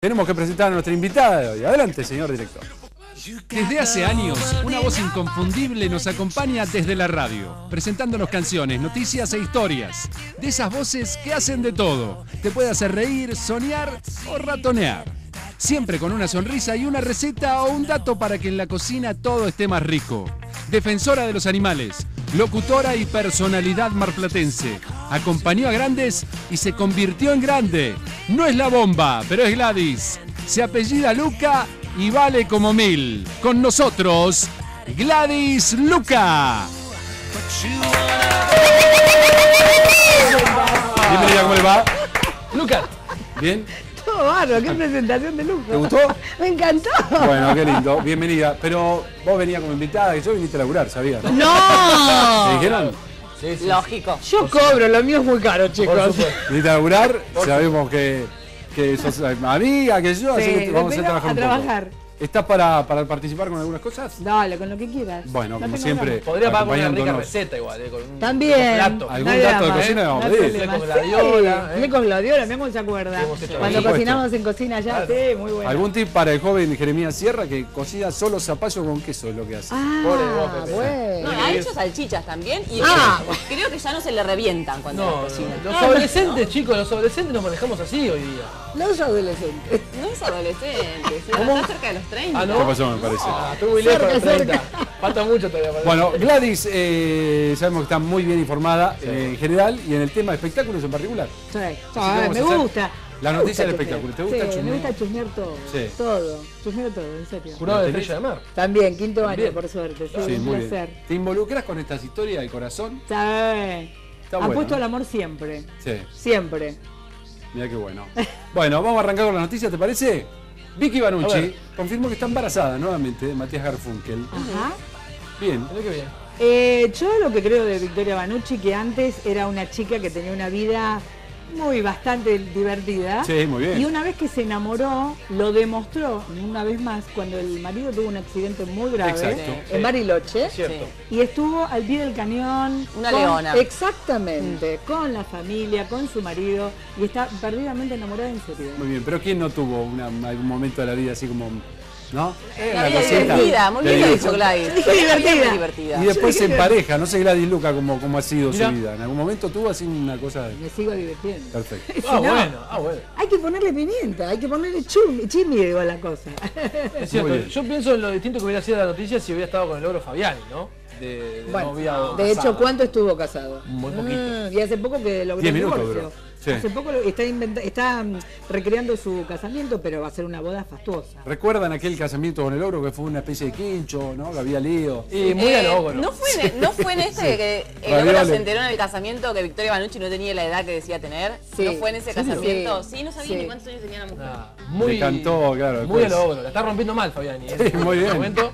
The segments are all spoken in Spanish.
Tenemos que presentar a nuestra invitada de hoy. Adelante, señor director. Desde hace años, una voz inconfundible nos acompaña desde la radio, presentándonos canciones, noticias e historias. De esas voces que hacen de todo. Te puede hacer reír, soñar o ratonear. Siempre con una sonrisa y una receta o un dato para que en la cocina todo esté más rico. Defensora de los animales, locutora y personalidad marplatense. Acompañó a grandes y se convirtió en grande. No es la bomba, pero es Gladys. Se apellida Luca y vale como mil. Con nosotros, Gladys Luca. Bienvenida, ¿cómo le va? Luca. ¿Bien? Todo bárbaro, qué presentación de lujo. ¿Te gustó? Me encantó. Bueno, qué lindo. Bienvenida. Pero vos venías como invitada y yo viniste a laburar, ¿sabías? ¿no? ¿Te dijeron? Lógico. Yo cobro, lo mío es muy caro, chicos. Viniste a laburar, sabemos que, que sos amiga, que yo, así Sí, que vamos a trabajar a un trabajar. poco. ¿Estás para, para participar con algunas cosas? Dale, con lo que quieras. Bueno, No como siempre. drama. Podría pagar con una rica receta igual, eh, con un También. plato. ¿Algún No dato de cocina ¿eh? vamos a pedir? Gladiola, ¿eh? Fleco Gladiola, mi amor se acuerda. Cuando cocinamos en cocina ya, Claro. sí, muy bueno. ¿Algún tip para el joven Jeremías Sierra que cocina solo zapallo con queso es lo que hace? Ah, Pobre bueno. No, ha hecho salchichas también y Ah. creo, que ya no se le revientan cuando No, cocina. los adolescentes, chicos, los adolescentes nos manejamos así hoy día. Los adolescentes. Es adolescente, está cerca de los 30. Ah, ¿Qué ¿no? pasó, me parece? Ah, estoy muy lejos de los Cerca, 30. Falta mucho todavía para Bueno, Gladys, eh, sabemos que está muy bien informada eh, en general y en el tema de espectáculos en particular. Sí, sí, me gusta. la Me noticia gusta del espectáculo. ¿Te gusta sí, chusmear? Me gusta chusmear todo. Sí. Todo. Chusmear todo, en serio. Jurado de. Estrella de Mar. También, quinto año, Bien. por suerte. Sí, Sí, un muy placer. bien. ¿Te involucras con estas historias de corazón? ¿Sabes? Está Han bueno, el amor siempre. Sí, Siempre. Mira qué bueno. Bueno, vamos a arrancar con las noticias, ¿te parece? Vicky Banucci confirmó que está embarazada nuevamente de Matías Garfunkel. Ajá. Bien. Qué bien. Eh, yo lo que creo de Victoria Banucci, que antes era una chica que tenía una vida muy bastante divertida. Sí, muy bien. Y una vez que se enamoró, lo demostró una vez más cuando el marido tuvo un accidente muy grave Exacto. en Sí. Bariloche. Es cierto. Y estuvo al pie del cañón. Una con- leona. Exactamente, con la familia, con su marido. Y está perdidamente enamorada en serio. Muy bien, pero ¿quién no tuvo una- algún momento de la vida así como, ¿no? Una vida cosita. divertida, muy bien lo dicho Gladys. Divertida. Y después se empareja, no sé Gladys Luca cómo, cómo ha sido Mirá. su vida. ¿En algún momento tuvo así una cosa de- Me sigo divirtiendo. Perfecto. Si Ah, no, bueno, ah, bueno. Hay que ponerle pimienta, hay que ponerle chumi, chimi digo la cosa. Es cierto. Yo pienso en lo distinto que hubiera sido la noticia si hubiera estado con el logro Fabiani, ¿no? De, de Bueno, de hecho. ¿cuánto estuvo casado? Muy poquito. Mm, y hace poco que logró Diez minutos. Sí. Hace poco lo- está, está mm, recreando su casamiento, pero va a ser una boda fastuosa. ¿Recuerdan aquel casamiento con el ogro que fue una especie de quincho, ¿no? Que había lío. Y muy Eh, al ogro. ¿no, fue en, ¿No fue en este que el ogro se enteró en el casamiento que Victoria Banucci no tenía la edad que decía tener? Sí. ¿No fue en ese casamiento? Sí. Sí, no sabía Sí. ni cuántos años tenía la mujer. Ah, muy, Le cantó, claro, Muy al ogro. La está rompiendo mal Fabiani. ¿eh? Sí, muy bien. En este momento,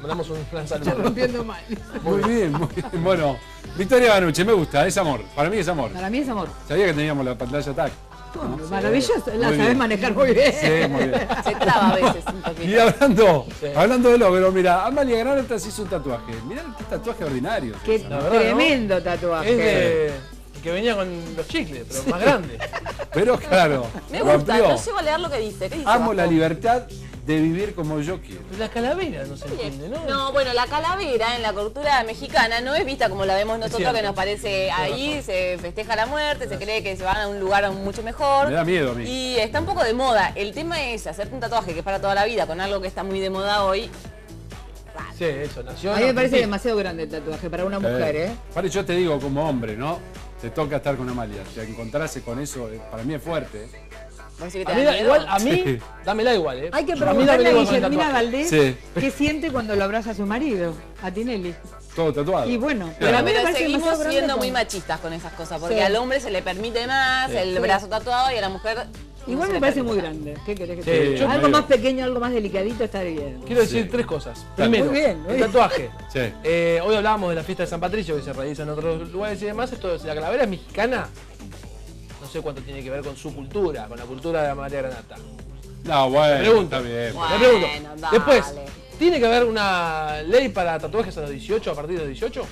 mandamos un gran saludo. Rompiendo mal. Muy bien, muy bien. Bueno, Victoria Banucci, me gusta, es amor. Para mí es amor. Para mí es amor. Sabía que teníamos la pantalla TAC. Maravilloso, la Muy sabes bien. manejar muy bien. Sí, muy bien. Se traba a veces un poquito. Y hablando, Sí. hablando del ogro, mira, Amalia Granata se hizo un tatuaje. Mirá qué tatuaje ordinario. Qué La verdad, ¿no? tremendo tatuaje. Es de. que venía con los chicles, pero más grande. Pero claro, Me gusta, no llego a leer lo que dice. ¿Qué dice Amo abajo? la libertad de vivir como yo quiero. Pero la calavera no se entiende, ¿no? No, bueno, la calavera en la cultura mexicana no es vista como la vemos nosotros, que nos parece ahí, se festeja la muerte, se cree que se van a un lugar mucho mejor. Me da miedo a mí. Y está un poco de moda. El tema es hacerte un tatuaje que es para toda la vida con algo que está muy de moda hoy. Sí, eso, nació. A mí me parece demasiado grande el tatuaje para una mujer, ¿eh? Pare, yo te digo como hombre, ¿no? Te toca estar con Amalia. Si encontrarse con eso, eh, para mí es fuerte. ¿Vos decís que te A mí, da da- mí igual, a mí, dámela igual, ¿eh? Hay que preguntarle a Guillermina. Valdés Sí. qué siente cuando lo abraza a su marido, a Tinelli. Todo tatuado. Y bueno, Claro. pero a mí me Pero seguimos siendo muy machistas con esas cosas, porque Sí. al hombre se le permite más, Sí. el Sí. brazo tatuado y a la mujer. Igual me parece muy grande. ¿Qué querés que Sí, te Algo más pequeño, algo más delicadito está bien. Quiero decir Sí. tres cosas. Primero, Muy bien, muy el tatuaje. Sí. Eh, hoy hablábamos de la fiesta de San Patricio que se realiza en otros lugares y demás. Esto es la calavera es mexicana. No sé cuánto tiene que ver con su cultura, con la cultura de María Granata. No, bueno, Pregunta. está bien. Bueno, Le pregunto. dale. Después, ¿tiene que haber una ley para tatuajes a los 18, a partir de los 18?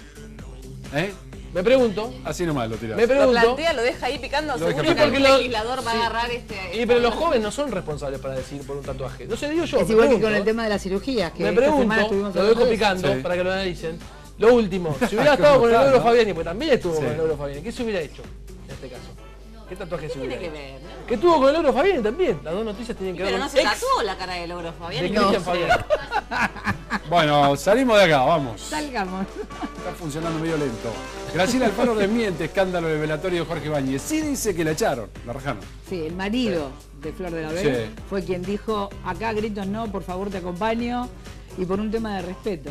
¿Eh? Me pregunto, Así nomás lo tirás. me Lo pregunto. plantea, lo deja ahí picando, Lo deja seguro que lo- legislador va a agarrar este... Y pero los jóvenes no son responsables para decidir por un tatuaje. No sé, digo yo. Es me igual que pregunto. con el tema de las cirugías, que Me pregunto, lo dejo picando Sí. para que lo analicen. Lo último, si hubiera estado con el Euro no? Fabiani, pues también estuvo Sí. con el Euro Fabiani, ¿qué se hubiera hecho en este caso? ¿Qué tatuaje se Tiene que ver, ¿no? Que tuvo con el Euro Fabiani también. Las dos noticias tienen que ver Pero no se tatuó la cara de logro, Fabián. de Cristian no. Fabiani. Bueno, salimos de acá, vamos. Salgamos. Está funcionando medio lento. Graciela Alfaro desmiente escándalo del velatorio de Jorge Ibáñez. Sí dice que la echaron, la rajaron. Sí, el marido de Flor de la Sí. fue quien dijo, acá gritos no, por favor te acompaño, y por un tema de respeto.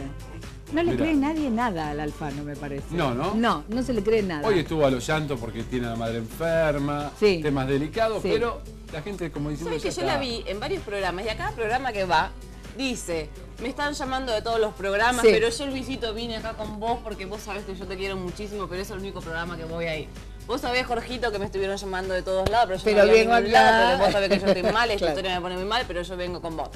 No le Mirá. cree nadie nada al Alfano, me parece. No, ¿no? No, no se le cree nada. Hoy estuvo a los llantos porque tiene a la madre enferma, Sí. temas delicados, Sí. pero la gente como diciendo Sabes que yo está. la vi en varios programas y a cada programa que va dice, me están llamando de todos los programas, Sí. pero yo Luisito vine acá con vos porque vos sabés que yo te quiero muchísimo, pero es el único programa que voy a ir. Vos sabés, Jorgito, que me estuvieron llamando de todos lados, pero yo Pero no a vengo ningún lado, vos sabés que yo estoy mal, esta Claro. historia me pone muy mal, pero yo vengo con vos.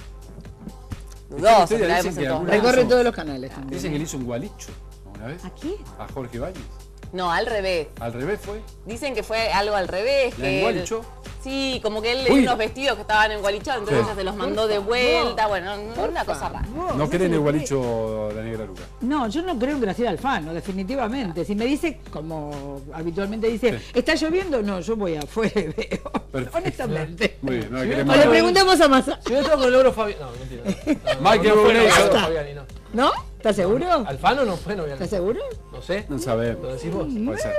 Dudoso, historia la vemos en todos. Recorre todos los canales también. Dicen que le hizo un gualicho una vez ¿A quién? a Jorge Ibáñez. No, al revés. Al revés fue. Dicen que fue algo al revés. ¿La que engualichó? Sí, como que él le dio unos vestidos que estaban engualichados, entonces Sí. ella se los mandó de vuelta. Bueno, una cosa rara. No creen le el gualicho la negra Luca. No, yo no creo en Graciela Alfano, definitivamente. Si me dice, como habitualmente dice, ¿está lloviendo? No, yo voy afuera y veo. Perfecto. Honestamente. Muy bien, no Si queremos. O le preguntamos a Massa. Si hubiera estado con el Euro Fabiani. No, mentira. No. ¿Estás seguro? Alfano no fue novia. ¿Estás seguro? No sé. No sabemos. ¿Lo decís vos? Puede ser.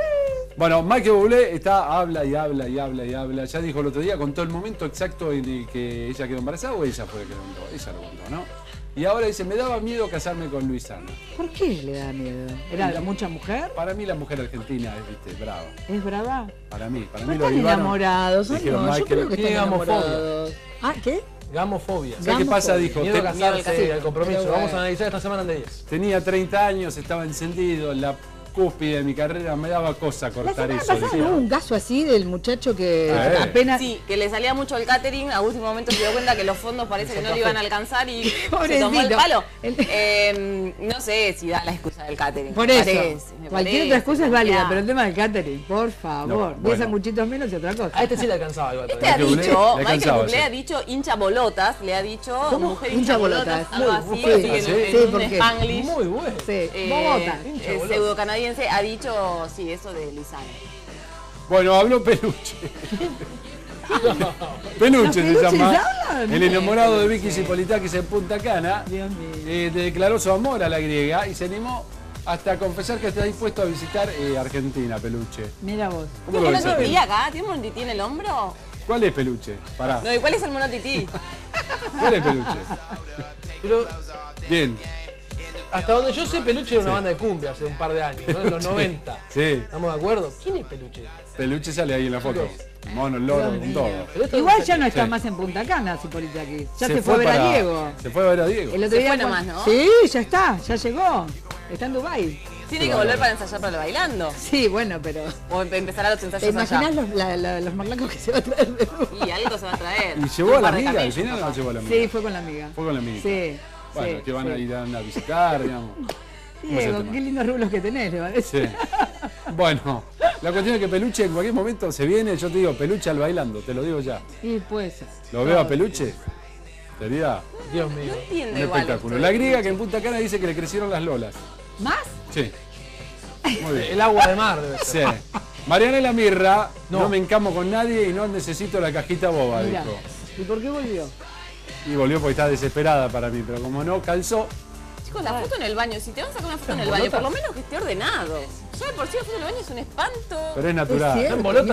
Bueno, Michael Bublé está, habla y habla y habla y habla. Ya dijo el otro día, contó el momento exacto en el que ella quedó embarazada o ella fue la que lo contó. Ella lo contó, ¿no? Y ahora dice, me daba miedo casarme con Luisana. ¿Por qué le da miedo? ¿Era mucha mujer? Para mí la mujer argentina es, viste, brava. ¿Es brava? Para mí, para No mí lo están enamorados, ¿o Dijeron, no? Yo Michael, creo que están gamofobia. enamorados. ¿Ah, qué? Gamofobia. ¿Sabes qué pasa? Dijo, Miedo a "Te- miedo al casarse, al compromiso. Vamos a analizar esta semana de 10. tenía 30 años, estaba encendido, en la cúspide de mi carrera, me daba cosa La cortar semana eso. pasada un caso así del muchacho que Eh. apenas... Sí, que le salía mucho el catering, a último momento se dio cuenta que los fondos parece que no le iban a alcanzar y se tomó el palo. El- Eh, no sé si da la excusa del catering. Por eso, parece, cualquier parece, otra excusa es válida, pero el tema del catering, por favor, No, 10 bueno. sanguchitos menos y otra cosa. A este sí le alcanzaba igual. Este ha dicho, le Michael Bublé ha dicho hincha bolotas, le ha dicho ¿Cómo? mujer Hincha bolotas. algo Muy así, bueno. en, Sí, un spanglish. Muy bueno. Eh, eh, bolotas. pseudo canadiense ha dicho, sí, eso de Lisana. Bueno, habló Peluche. Peluche se llama. hablan. El enamorado de Vicky Zipolitakis en Punta Cana. Dios mío. eh, declaró su amor a la griega y se animó hasta a confesar que está dispuesto a visitar eh, Argentina, Peluche. Mira vos. ¿Cómo lo ¿Tiene ves? Peluche? acá? ¿Tiene monotití en el hombro? ¿Cuál es Peluche? Pará. No, ¿y cuál es el monotití? ¿Cuál es Peluche? Pero Bien. Hasta donde yo sé, Peluche era una banda de cumbia hace un par de años, ¿no? en los 90. Sí. ¿Estamos de acuerdo? ¿Quién es Peluche? Peluche sale ahí en la foto. Mono, loro, con todo. Igual ya no está Sí. más en Punta Cana, Cipolita aquí. Ya se, fue a ver para- a Diego. Se fue a ver a Diego. El otro Se día fue fue- nomás, ¿no? Sí, ya está, ya llegó. Está en Dubái. Tiene que volver para ensayar para el bailando. Sí, bueno, pero. O em- empezar a los ¿Te ensayos imaginas allá. los, la- la- los marlacos que se va a traer de? Y algo se va a traer. ¿Y llevó a la amiga? ¿Al final no llevó a la amiga? Sí, fue con la amiga. Fue con la amiga. Sí. Bueno, sí, que van a sí. ir a, a visitar, digamos. ¿Cómo es el Diego, qué lindos rulos que tenés, le va a decir. Sí. Bueno, la cuestión es que Peluche en cualquier momento se viene, yo te digo, Peluche al bailando, te lo digo ya. Y pues. ¿Lo veo a Peluche? Sería Dios mío. No entiendo un espectáculo. La griega que en Punta Cana dice que le crecieron las lolas. ¿Más? Sí. Muy bien. El agua de mar debe ser. Sí. Marianela Mirra, no. No. me encamo con nadie y no necesito la cajita boba, dijo. ¿Y por qué volvió? Y volvió porque está desesperada para mí, pero como no calzó, Chicos, la foto en el baño, si te van a sacar una foto en el baño, por lo menos que esté ordenado. Ya de por sí la foto en el baño es un espanto. pero es Es natural. En quería- todo lo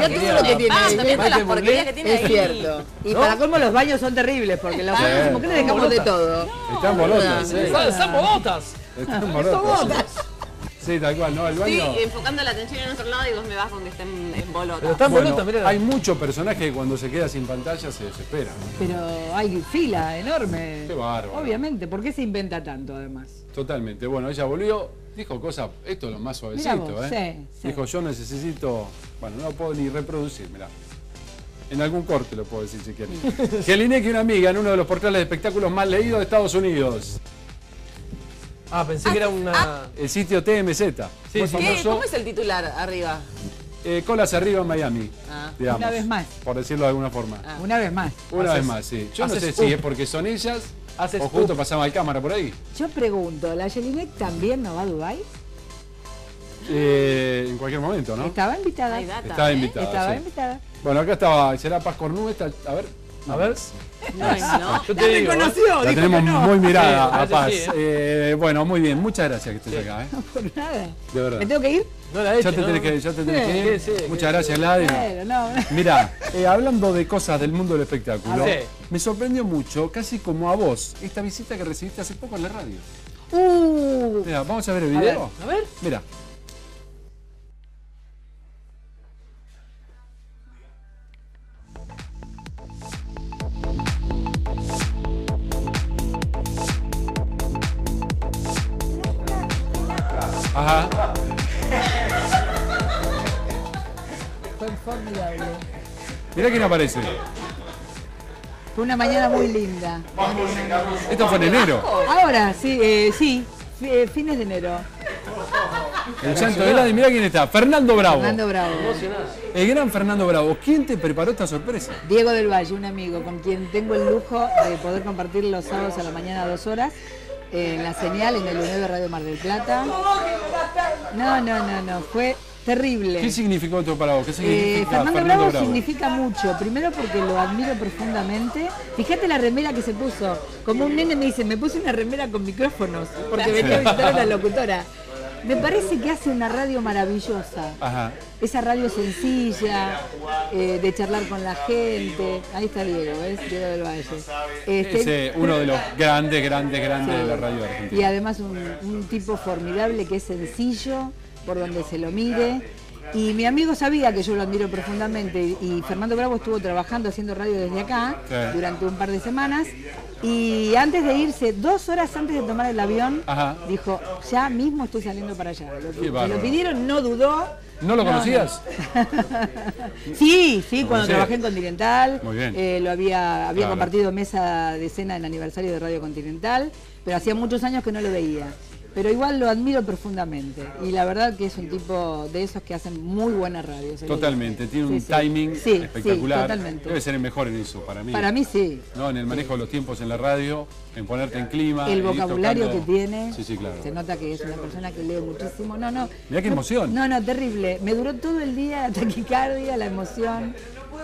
que tiene ahí. mirá todas las porquerías que tiene Es ahí. cierto. Y ¿No? para colmo los baños son terribles, porque los baños como que le dejamos de todo. Está en bolotas, sí. ¡Están están bodotas! Está en Son bolotas. Sí, tal cual, ¿no? El Estoy baño. enfocando la atención en otro lado y vos me vas con que estén en bolota. Pero están Bueno, bolotas, mirá. hay muchos personajes que cuando se queda sin pantalla se desesperan. Pero hay fila enorme. Qué bárbaro. Obviamente, ¿por qué se inventa tanto además? Totalmente. Bueno, ella volvió, dijo cosas, esto es lo más suavecito, vos, ¿eh? sí, sí. Dijo, yo necesito, bueno, no lo puedo ni reproducir, mirá. En algún corte lo puedo decir si quieren. que una amiga en uno de los portales de espectáculos más leídos de Estados Unidos. Ah, pensé que era una. El sitio TMZ. Sí. ¿Cómo es el titular arriba? Eh, colas arriba en Miami. Ah. digamos, Una vez más. Por decirlo de alguna forma. Ah. Una vez más. Una Haces- vez más, sí. Yo no sé si es porque son ellas Haces o justo up. pasamos al cámara por ahí. Yo pregunto, ¿la Jelinek también no va a Dubái? Eh, en cualquier momento, ¿no? Estaba invitada. Data, Estaba ¿eh? invitada. Estaba sí. invitada. Bueno, acá estaba, será Paz Cornú, esta, a ver. A ver. Ay, no. Yo te digo. ¿eh? La tenemos muy mirada Sí, a Paz. sí, ¿eh? Eh, bueno, muy bien, muchas gracias que estés acá, ¿eh? Por nada. De verdad. ¿Me tengo que ir? No la eche, Ya te ¿no? tenés que, ya te tenés Sí, que ir. sí, sí, Muchas sí. gracias, Gladys. No. Mirá, eh, hablando de cosas del mundo del espectáculo, me sorprendió mucho, casi como a vos, esta visita que recibiste hace poco en la radio. Uh, Mira, vamos a ver el A ver, video. a ver. Mira. Fue formidable. Mira quién aparece. Fue una mañana muy linda. Esto fue en enero. Ahora, sí, eh, sí, eh, fines de enero. El santo de Gladys, mira quién está. Fernando Bravo. Fernando Bravo. El gran Fernando Bravo. ¿Quién te preparó esta sorpresa? Diego del Valle, un amigo con quien tengo el lujo de poder compartir los sábados a la mañana dos horas en la señal en el 9 Radio Mar del Plata. No, no, no, no, fue terrible. ¿Qué significó esto para vos? ¿Qué Eh, significa Fernando, Bravo, significa mucho. Primero porque lo admiro profundamente. Fíjate la remera que se puso. Como un nene me dice, me puse una remera con micrófonos porque venía a visitar a la locutora. Me parece que hace una radio maravillosa. Ajá. Esa radio sencilla, eh, de charlar con la gente. Ahí está Diego, ¿ves? Diego del Valle. Este, Es uno de los grandes, grandes, grandes Sí. de la radio Y argentina. además un, un tipo formidable que es sencillo, por donde se lo mire. Y mi amigo sabía que yo lo admiro profundamente y Fernando Bravo estuvo trabajando haciendo radio desde acá Sí. durante un par de semanas. Y antes de irse, dos horas antes de tomar el avión, Ajá. dijo, ya mismo estoy saliendo para allá. Lo, me lo pidieron, no dudó. ¿No lo conocías? Sí, sí, ¿Lo cuando trabajé en Continental. Muy bien. eh, lo había, había Claro. compartido mesa de cena en aniversario de Radio Continental, pero hacía muchos años que no lo veía. Pero igual lo admiro profundamente. Y la verdad que es un tipo de esos que hacen muy buena radio. lo Totalmente, tiene un Sí, sí. timing Sí, espectacular. totalmente. Debe ser el mejor en eso, para mí. Para mí sí. ¿no? En el manejo de los tiempos en la radio, en ponerte en clima. El vocabulario tocando- que tiene, Sí, sí, claro. se nota que es una persona que lee muchísimo. No, no. Mirá qué emoción. No, no, terrible. Me duró todo el día la taquicardia, la emoción.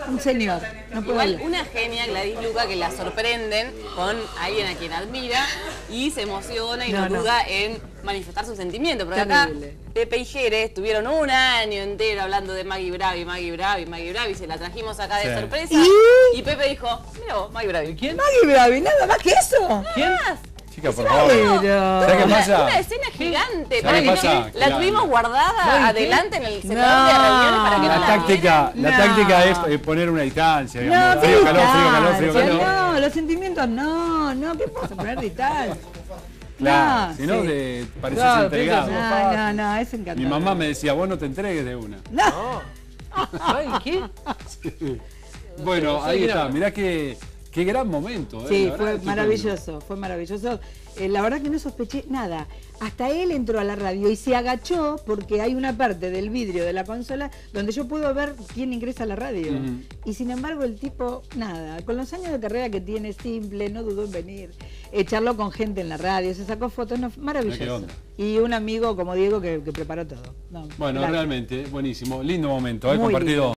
Un señor. No puedo Igual una genia, Gladys Luca, que la sorprenden con alguien a quien admira y se emociona y no, No, no. duda en manifestar su sentimiento. Porque acá. Pepe y Jere estuvieron un año entero hablando de Maggie Bravi, Maggie Bravi, Maggie Bravi, se la trajimos acá de Sí. sorpresa. ¿Y? Y Pepe dijo, mira vos, Maggie Bravi. ¿Quién? Maggie Bravi, nada más que eso. ¿Quién? Chica, por favor. ¿Sabes qué Una, pasa? una escena gigante, ¿Sabes para qué que no- pasa? la tuvimos guardada adelante en el No. de reuniones para que no La la táctica, la No. táctica es eh, poner una distancia, No, frío, calor, frío, calor, frío, calor. No, los sentimientos no, no, ¿qué pasa? Poner distancia. Claro, No, si no, sí. te pareces Claro, entregado. No, no, no, es encantador. Mi mamá me decía, vos no te entregues de una. No, Ay, ¿qué? Bueno, No sé ahí está, mirá qué, qué gran momento. ¿eh? sí, fue maravilloso, fue maravilloso. Eh, la verdad que no sospeché nada. Hasta él entró a la radio y se agachó porque hay una parte del vidrio de la consola donde yo puedo ver quién ingresa a la radio. Y sin embargo el tipo, nada, con los años de carrera que tiene, simple, no dudó en venir, eh, charló con gente en la radio, se sacó fotos, no, maravilloso. Y un amigo como Diego que, que preparó todo. No, Bueno, gracias. realmente, buenísimo. Lindo momento, ¿eh? Compartido. lindo.